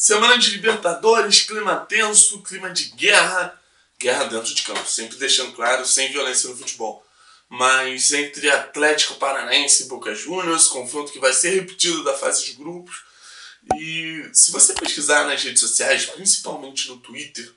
Semana de Libertadores, clima tenso, clima de guerra. Guerra dentro de campo, sempre deixando claro, sem violência no futebol. Mas entre Atlético Paranaense e Boca Juniors, confronto que vai ser repetido da fase de grupos. E se você pesquisar nas redes sociais, principalmente no Twitter,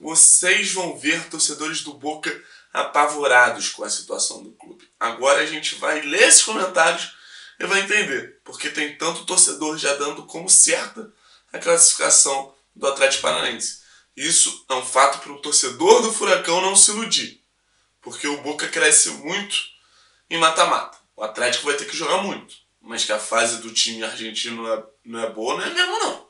vocês vão ver torcedores do Boca apavorados com a situação do clube. Agora a gente vai ler esses comentários e vai entender, porque tem tanto torcedor já dando como certa a classificação do Atlético Paranaense. Isso é um fato para o torcedor do Furacão não se iludir, porque o Boca cresce muito em mata-mata. O Atlético vai ter que jogar muito, mas que a fase do time argentino não é, não é boa, não é mesmo não.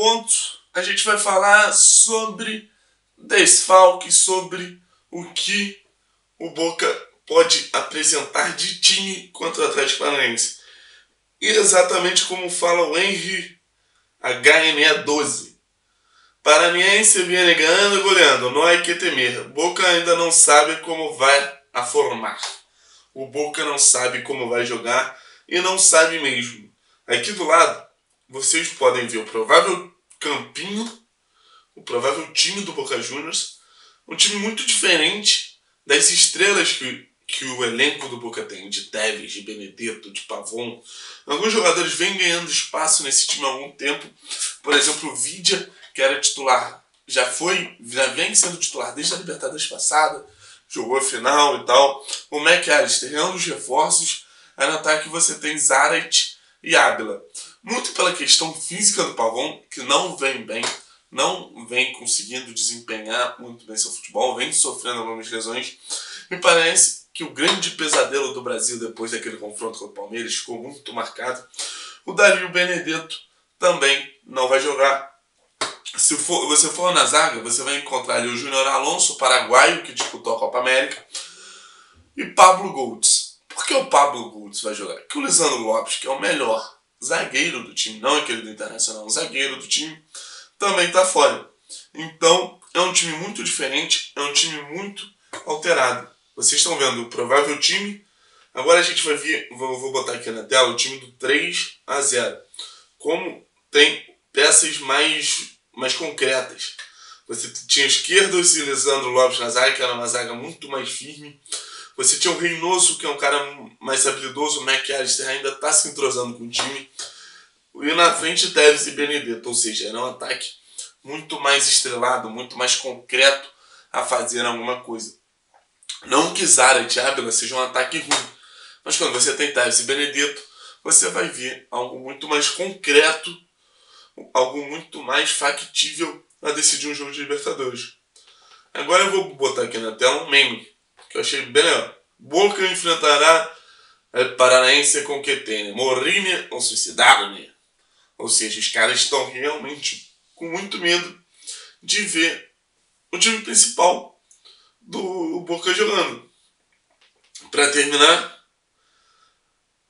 Ponto, a gente vai falar sobre desfalque, sobre o que o Boca pode apresentar de time contra o Atlético Paranaense. E exatamente como fala o Henry HNE12. Paranaense viene ganhando e goleando, não há que temer. Boca ainda não sabe como vai a formar. O Boca não sabe como vai jogar e não sabe mesmo. Aqui do lado vocês podem ver o provável campinho, o provável time do Boca Juniors, um time muito diferente das estrelas que, que o elenco do Boca tem, de Tevez, de Benedetto, de Pavon. Alguns jogadores vêm ganhando espaço nesse time há algum tempo. Por exemplo, o Vidia, que era titular, já foi, já vem sendo titular desde a Libertadores passada, jogou a final e tal. O McAllister é um dos reforços. Aí no ataque você tem Zaret e Ábila muito pela questão física do Pavon, que não vem bem, não vem conseguindo desempenhar muito bem seu futebol, vem sofrendo algumas lesões. Me parece que o grande pesadelo do Brasil depois daquele confronto com o Palmeiras ficou muito marcado. O Dario Benedetto também não vai jogar. Se for, você for na zaga, você vai encontrar ali o Júnior Alonso, paraguaio, que disputou a Copa América, e Pablo Goltz. Por que o Pablo Goltz vai jogar? Porque o Lisandro Lopes, que é o melhor zagueiro do time, não aquele do Internacional, zagueiro do time, também está fora. Então, é um time muito diferente, é um time muito alterado. Vocês estão vendo o provável time. Agora a gente vai ver, vou, vou botar aqui na tela o time do 3 a 0. Como tem peças mais, mais concretas. Você tinha esquerdos e Lisandro Lopes na zaga, que era uma zaga muito mais firme. Você tinha o Reynoso, que é um cara mais habilidoso, o McAllister ainda está se entrosando com o time. E na frente, Tevez e Benedetto, ou seja, era um ataque muito mais estrelado, muito mais concreto a fazer alguma coisa. Não que Zara e Ávila seja um ataque ruim, mas quando você tem Tevez e Benedetto, você vai ver algo muito mais concreto, algo muito mais factível a decidir um jogo de Libertadores. Agora eu vou botar aqui na tela um meme que eu achei bem legal. Boca enfrentará o Paranaense com que tem Morrinha ou suicidado, né? Ou seja, os caras estão realmente com muito medo de ver o time principal do Boca jogando. Para terminar,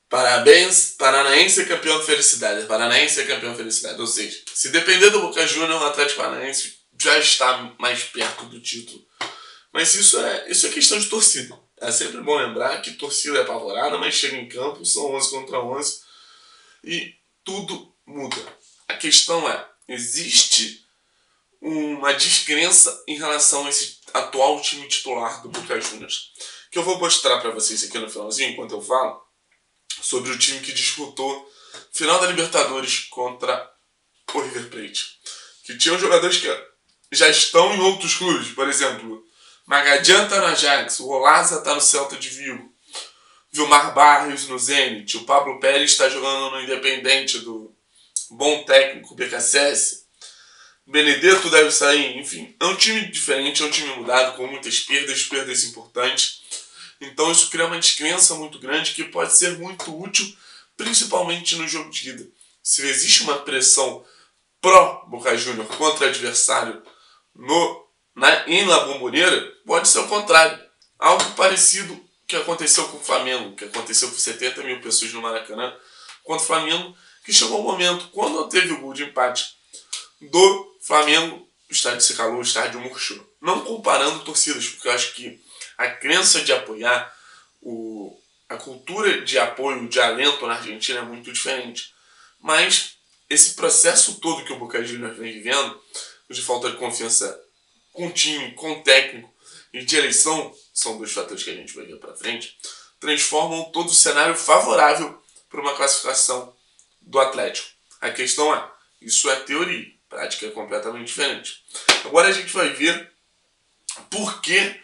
parabéns, Paranaense é campeão de felicidade. Paranaense é campeão de felicidade. Ou seja, se depender do Boca Juniors, o Atlético Paranaense já está mais perto do título mas isso é, isso é questão de torcida. É sempre bom lembrar que torcida é apavorada, mas chega em campo, são 11 contra 11 e tudo muda. A questão é, existe uma descrença em relação a esse atual time titular do Boca Juniors, que eu vou mostrar para vocês aqui no finalzinho, enquanto eu falo, sobre o time que disputou final da Libertadores contra o River Plate. Que tinham jogadores que já estão em outros clubes, por exemplo, Magadian tá no Ajax, o Olaza tá no Celta de Vigo, Vilmar Barrios no Zenit, o Pablo Pérez está jogando no Independente do bom técnico BKSS, Benedetto deve sair, enfim, é um time diferente, é um time mudado, com muitas perdas, perdas importantes. Então isso cria uma descrença muito grande que pode ser muito útil, principalmente no jogo de ida. Se existe uma pressão pró Boca Júnior contra adversário no, na, em La Bombonera, pode ser o contrário. Algo parecido que aconteceu com o Flamengo, que aconteceu com 70 mil pessoas no Maracanã contra o Flamengo, que chegou o momento, quando teve o gol de empate do Flamengo, o estádio se calou, o estádio murchou. Não comparando torcidas, porque eu acho que a crença de apoiar, o, a cultura de apoio, de alento na Argentina é muito diferente. Mas esse processo todo que o Boca Juniors vem vivendo, de falta de confiança com o time, com o técnico e de eleição, são dois fatores que a gente vai ver para frente, transformam todo o cenário favorável para uma classificação do Atlético. A questão é, isso é teoria, prática é completamente diferente. Agora a gente vai ver por que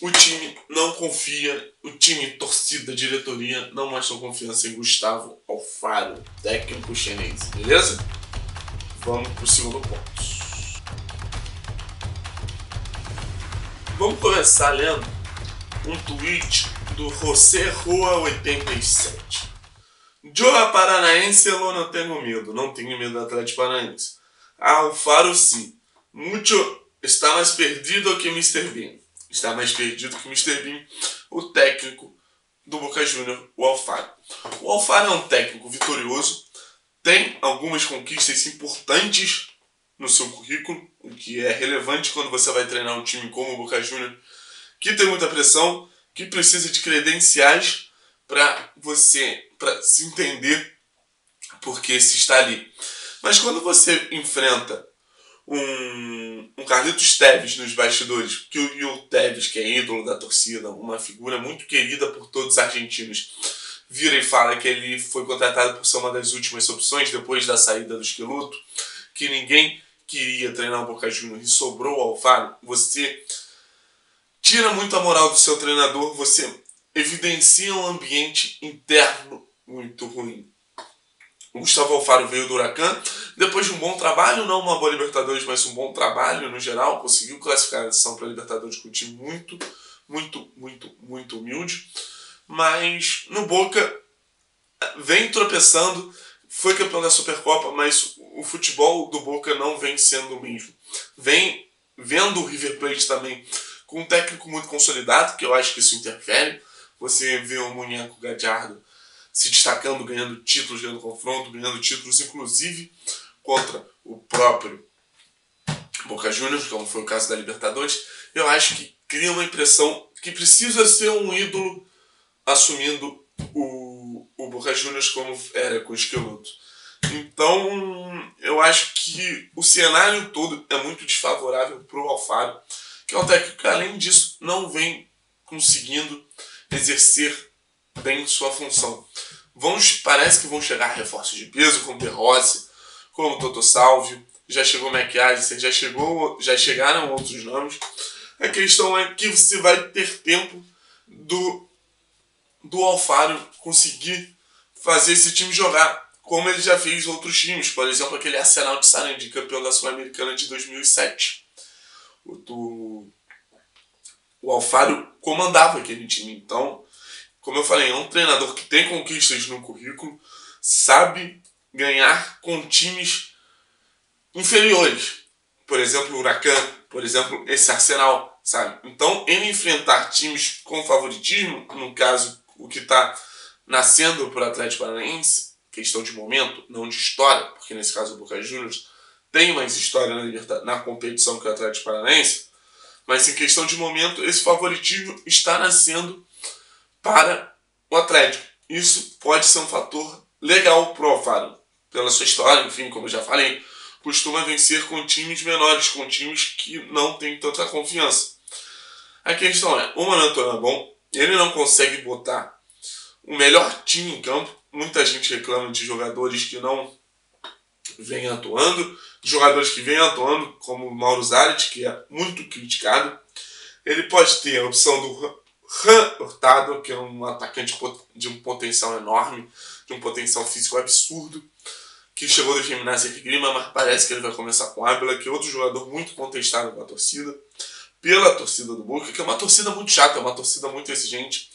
o time não confia, o time, torcida, diretoria não mostram confiança em Gustavo Alfaro, técnico chinês, beleza? Vamos pro segundo ponto. Vamos começar lendo um tweet do José Rua 87. Joga Paranaense eu não tenho medo, não tenho medo do Atlético Paranaense. Alfaro sim. Muito está mais perdido que Mr. Bean está mais perdido que Mr. Bean, o técnico do Boca Júnior, o Alfaro. O Alfaro é um técnico vitorioso, tem algumas conquistas importantes no seu currículo, o que é relevante quando você vai treinar um time como o Boca Júnior, que tem muita pressão, que precisa de credenciais para você para se entender porque se está ali. Mas quando você enfrenta um, um Carlitos Teves nos bastidores, que o, o Teves, que é ídolo da torcida, uma figura muito querida por todos os argentinos, vira e fala que ele foi contratado por ser uma das últimas opções depois da saída do Esqueloto, que ninguém queria treinar o Boca Juniors e sobrou Alfaro, você tira muito a moral do seu treinador, você evidencia um ambiente interno muito ruim. O Gustavo Alfaro veio do Huracan, depois de um bom trabalho, não uma boa Libertadores, mas um bom trabalho no geral, conseguiu classificação para a Libertadores com um time muito, muito, muito, muito humilde. Mas no Boca vem tropeçando, foi campeão da Supercopa, mas o futebol do Boca não vem sendo o mesmo. Vem vendo o River Plate também com um técnico muito consolidado, que eu acho que isso interfere. Você vê o Munhaco Gadiardo se destacando, ganhando títulos, ganhando confronto, ganhando títulos, inclusive contra o próprio Boca Juniors, como foi o caso da Libertadores, eu acho que cria uma impressão que precisa ser um ídolo assumindo o, o Boca Juniors como era com o Esqueloto. Então, eu acho que o cenário todo é muito desfavorável para o Alfaro, que é um técnico que, além disso, não vem conseguindo exercer bem sua função. Vão, parece que vão chegar reforços de peso, como De Rossi, como Toto Salvio, já chegou McAllister, já, chegou, já chegaram outros nomes. A questão é que você vai ter tempo do, do Alfaro conseguir fazer esse time jogar, como ele já fez outros times, por exemplo, aquele Arsenal de Sarandi, campeão da Sul-Americana de 2007. O, do, o Alfaro comandava aquele time, então como eu falei, é um treinador que tem conquistas no currículo, sabe ganhar com times inferiores. Por exemplo, o Huracan, por exemplo, esse Arsenal, sabe? Então, ele enfrentar times com favoritismo, no caso, o que está nascendo para o Atlético Paranaense, questão de momento, não de história, porque nesse caso o Boca Juniors tem mais história na, na competição que o Atlético Paranaense, mas em questão de momento, esse favoritismo está nascendo para o Atlético. Isso pode ser um fator legal para o Alfaro, pela sua história, enfim, como eu já falei, costuma vencer com times menores, com times que não têm tanta confiança. A questão é, o momento é bom, ele não consegue botar o melhor time em campo. Muita gente reclama de jogadores que não vêm atuando, jogadores que vêm atuando, como o Mauro Zarit, que é muito criticado. Ele pode ter a opção do Han Hurtado, que é um atacante de um potencial enorme, de um potencial físico absurdo, que chegou do Gimnasia de Grima, mas parece que ele vai começar com Ábila, que é outro jogador muito contestado pela torcida, pela torcida do Boca, que é uma torcida muito chata, é uma torcida muito exigente.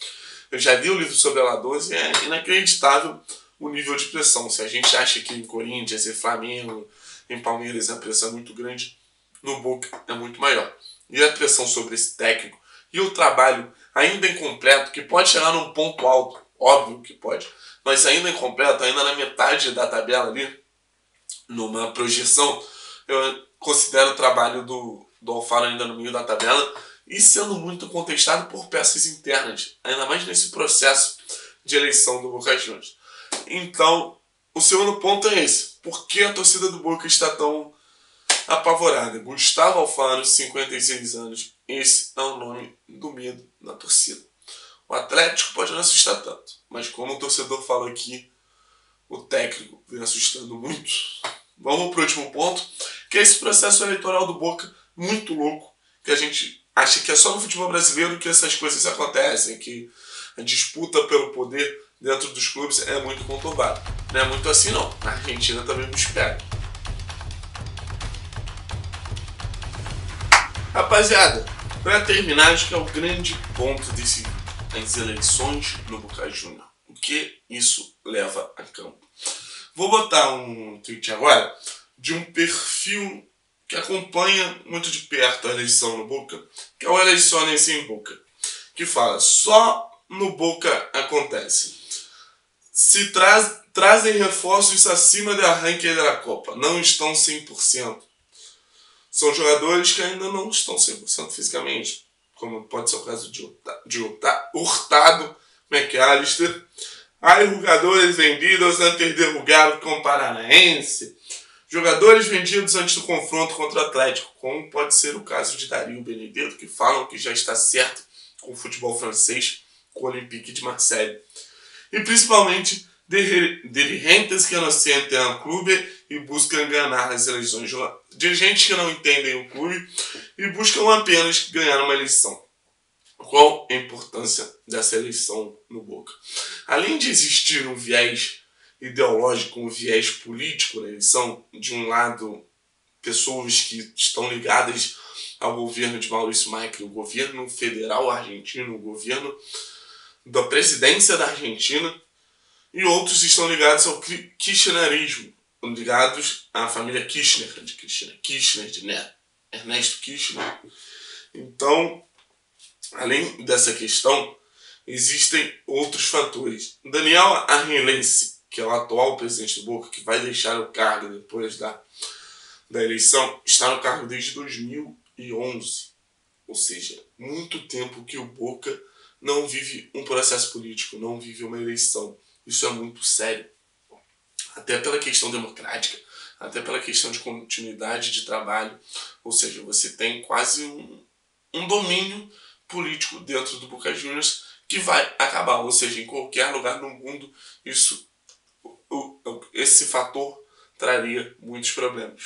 Eu já li o livro sobre a La 12 e é inacreditável o nível de pressão. Se a gente acha que em Corinthians, em Flamengo, em Palmeiras a pressão é muito grande, no Boca é muito maior. E a pressão sobre esse técnico e o trabalho ainda incompleto, que pode chegar num ponto alto, óbvio que pode, mas ainda incompleto, ainda na metade da tabela ali, numa projeção, eu considero o trabalho do, do Alfaro ainda no meio da tabela e sendo muito contestado por peças internas, ainda mais nesse processo de eleição do Boca Juniors. Então, o segundo ponto é esse. Por que a torcida do Boca está tão apavorada? Gustavo Alfaro, 56 anos. Esse é o nome do medo na torcida. O Atlético pode não assustar tanto, mas como o torcedor falou aqui, o técnico vem assustando muito. Vamos para o último ponto, que é esse processo eleitoral do Boca muito louco, que a gente acha que é só no futebol brasileiro que essas coisas acontecem, que a disputa pelo poder dentro dos clubes é muito conturbada. Não é muito assim não. Na Argentina também nos pega. Rapaziada, para terminar, acho que é o grande ponto desse as eleições no Boca Juniors. O que isso leva a campo? Vou botar um tweet agora de um perfil que acompanha muito de perto a eleição no Boca, que é o Eleições em Boca, que fala só no Boca acontece. Se traz, trazem reforços acima da arranque da Copa, não estão 100%. São jogadores que ainda não estão 100% fisicamente, como pode ser o caso de, de Hurtado, McAllister. Há jogadores vendidos antes de jogar com o Paranaense. Jogadores vendidos antes do confronto contra o Atlético, como pode ser o caso de Dario Benedetto, que falam que já está certo com o futebol francês, com o Olympique de Marseille. E principalmente dirigentes que não sentem o clube e buscam ganhar as eleições. Dirigentes que não entendem o clube e buscam apenas ganhar uma eleição. Qual a importância dessa eleição no Boca? Além de existir um viés ideológico, um viés político na eleição, de um lado, pessoas que estão ligadas ao governo de Maurício Macri, o governo federal argentino, o governo da presidência da Argentina, e outros estão ligados ao kirchnerismo, ligados à família Kirchner, de Cristina Kirchner, de Neto, Ernesto Kirchner. Então, além dessa questão, existem outros fatores. Daniel Arrelense, que é o atual presidente do Boca, que vai deixar o cargo depois da, da eleição, está no cargo desde 2011. Ou seja, muito tempo que o Boca não vive um processo político, não vive uma eleição. Isso é muito sério. Até pela questão democrática, até pela questão de continuidade de trabalho. Ou seja, você tem quase um, um domínio político dentro do Boca Juniors que vai acabar. Ou seja, em qualquer lugar no mundo, isso, esse fator traria muitos problemas.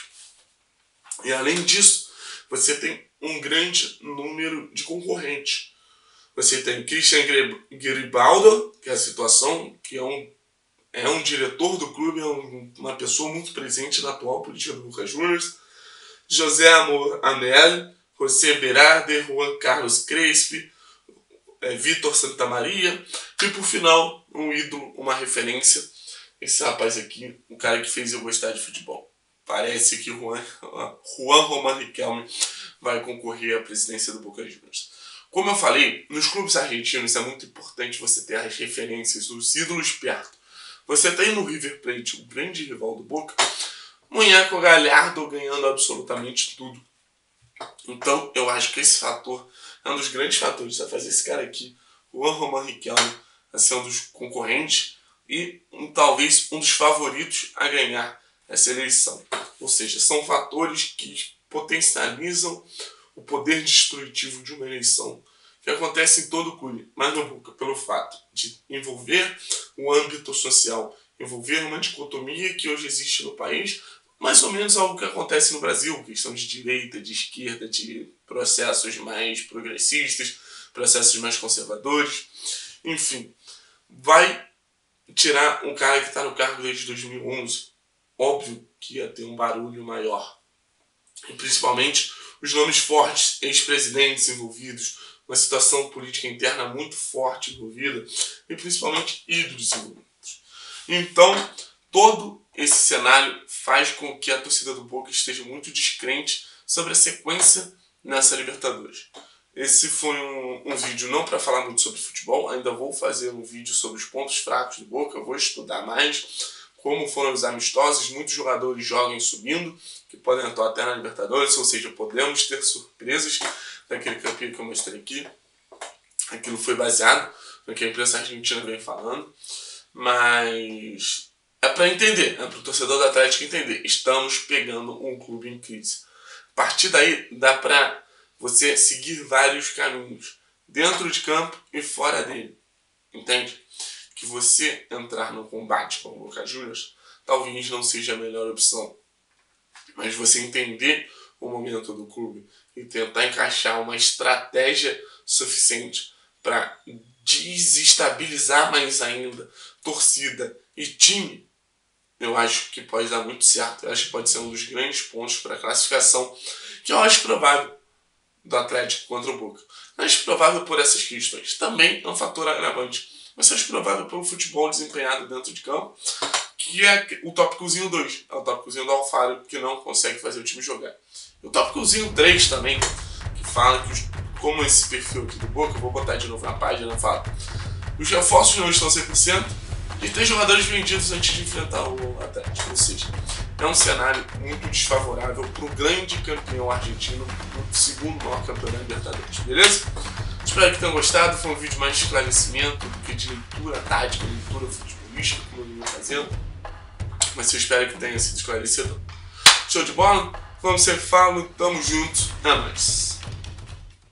E além disso, você tem um grande número de concorrentes você tem Christian Garibaldo, que é a situação, que é um, é um diretor do clube, é um, uma pessoa muito presente na atual política do Boca Juniors. José Amor Amel, José Berardi, Juan Carlos Crespi, é, Vitor Santamaria. E por final, um ídolo, uma referência. Esse rapaz aqui, o cara que fez eu gostar de futebol. Parece que Juan, Juan Roman Riquelme vai concorrer à presidência do Boca Juniors. Como eu falei, nos clubes argentinos é muito importante você ter as referências, os ídolos perto. Você tem no River Plate, o grande rival do Boca, Munheco Galhardo ganhando absolutamente tudo. Então, eu acho que esse fator é um dos grandes fatores a fazer esse cara aqui, Juan Roman Riquelme, a ser um dos concorrentes e um, talvez um dos favoritos a ganhar essa eleição. Ou seja, são fatores que potencializam o poder destrutivo de uma eleição que acontece em todo o clube, mas não pelo fato de envolver o âmbito social, envolver uma dicotomia que hoje existe no país, mais ou menos algo que acontece no Brasil, questão de direita, de esquerda, de processos mais progressistas, processos mais conservadores, enfim, vai tirar um cara que está no cargo desde 2011. Óbvio que ia ter um barulho maior. E principalmente os nomes fortes, ex-presidentes envolvidos, uma situação política interna muito forte envolvida e principalmente ídolos envolvidos. Então, todo esse cenário faz com que a torcida do Boca esteja muito descrente sobre a sequência nessa Libertadores. Esse foi um, um vídeo não para falar muito sobre futebol, ainda vou fazer um vídeo sobre os pontos fracos do Boca, vou estudar mais como foram os amistosos, muitos jogadores jogam subindo, que podem atuar até na Libertadores, ou seja, podemos ter surpresas daquele campinho que eu mostrei aqui. Aquilo foi baseado no que a imprensa argentina vem falando, mas é para entender, é para o torcedor do Atlético entender. Estamos pegando um clube em crise. A partir daí, dá para você seguir vários caminhos, dentro de campo e fora dele. Entende? Que você entrar no combate com o Boca Juniors talvez não seja a melhor opção. Mas você entender o momento do clube e tentar encaixar uma estratégia suficiente para desestabilizar mais ainda torcida e time, eu acho que pode dar muito certo. Eu acho que pode ser um dos grandes pontos para a classificação, que eu acho provável do Atlético contra o Boca. Não acho provável por essas questões. Também é um fator agravante. Mas acho provável pelo futebol desempenhado dentro de campo, que é o tópicozinho 2. É o tópicozinho do Alfaro, que não consegue fazer o time jogar. O tópicozinho 3 também, que fala que, como esse perfil aqui do Boca, vou botar de novo na página, fala os reforços não estão 100%, e tem jogadores vendidos antes de enfrentar o Atlético. Ou seja, é um cenário muito desfavorável para o grande campeão argentino, o segundo maior campeão da Libertadores, beleza? Espero que tenham gostado. Foi um vídeo mais de esclarecimento do que de leitura tática, leitura futebolística, como eu venho fazendo. Mas eu espero que tenha sido esclarecido. Show de bola? Como sempre falo, tamo junto. É nóis.